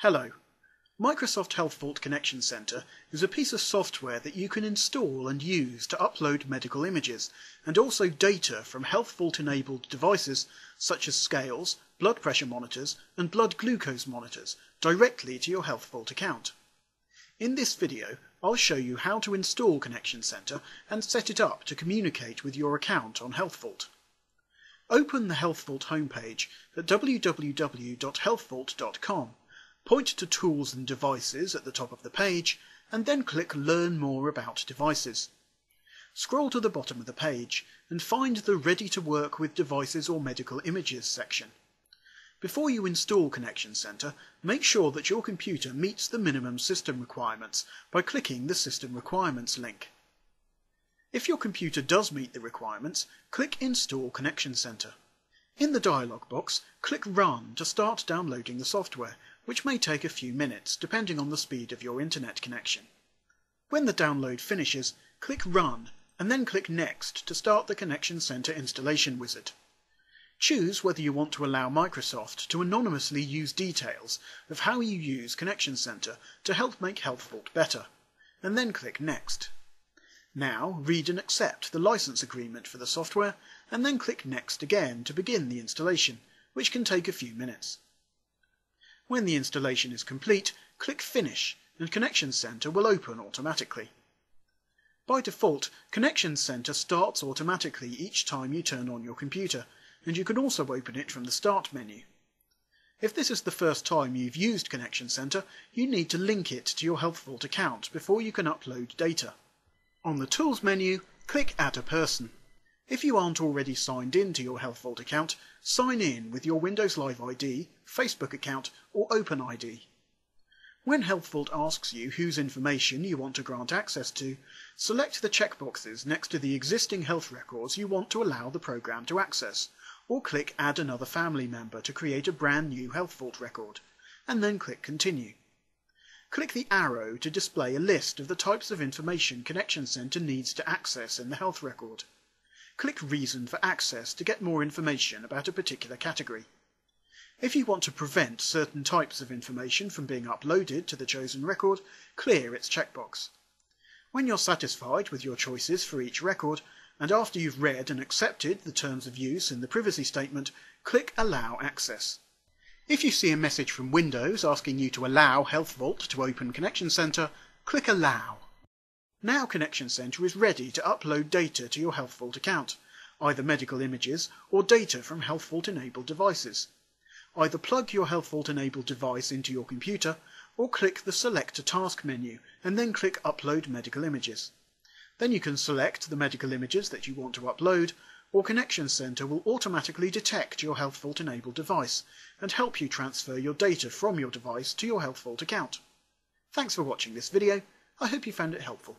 Hello. Microsoft HealthVault Connection Center is a piece of software that you can install and use to upload medical images and also data from HealthVault enabled devices such as scales, blood pressure monitors, and blood glucose monitors directly to your HealthVault account. In this video, I'll show you how to install Connection Center and set it up to communicate with your account on HealthVault. Open the HealthVault homepage at www.healthvault.com Point to Tools and Devices at the top of the page, and then click Learn More About Devices. Scroll to the bottom of the page and find the Ready to Work with Devices or Medical Images section. Before you install Connection Center, make sure that your computer meets the minimum system requirements by clicking the System Requirements link. If your computer does meet the requirements, click Install Connection Center. In the dialog box, click Run to start downloading the software which may take a few minutes depending on the speed of your internet connection. When the download finishes, click Run and then click Next to start the Connection Center installation wizard. Choose whether you want to allow Microsoft to anonymously use details of how you use Connection Center to help make HealthVault better, and then click Next. Now read and accept the license agreement for the software, and then click Next again to begin the installation, which can take a few minutes. When the installation is complete, click Finish and Connection Center will open automatically. By default, Connection Center starts automatically each time you turn on your computer, and you can also open it from the Start menu. If this is the first time you've used Connection Center, you need to link it to your HealthVault account before you can upload data. On the Tools menu, click Add a Person. If you aren't already signed in to your HealthVault account, sign in with your Windows Live ID, Facebook account, or OpenID. When HealthVault asks you whose information you want to grant access to, select the checkboxes next to the existing health records you want to allow the program to access, or click Add another family member to create a brand new HealthVault record, and then click Continue. Click the arrow to display a list of the types of information Connection Center needs to access in the health record. Click Reason for Access to get more information about a particular category. If you want to prevent certain types of information from being uploaded to the chosen record, clear its checkbox. When you're satisfied with your choices for each record, and after you've read and accepted the terms of use in the privacy statement, click Allow Access. If you see a message from Windows asking you to allow HealthVault to open Connection Center, click Allow. Now Connection Center is ready to upload data to your HealthVault account, either medical images or data from HealthVault-enabled devices. Either plug your HealthVault-enabled device into your computer or click the Select a Task menu and then click Upload Medical Images. Then you can select the medical images that you want to upload or Connection Center will automatically detect your HealthVault-enabled device and help you transfer your data from your device to your HealthVault account. Thanks for watching this video. I hope you found it helpful.